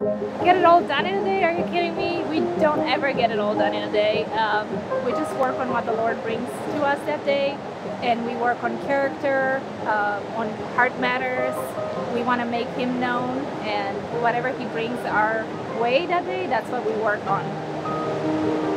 Get it all done in a day? Are you kidding me? We don't ever get it all done in a day. Um, we just work on what the Lord brings to us that day, and we work on character, uh, on heart matters. We want to make Him known, and whatever He brings our way that day, that's what we work on.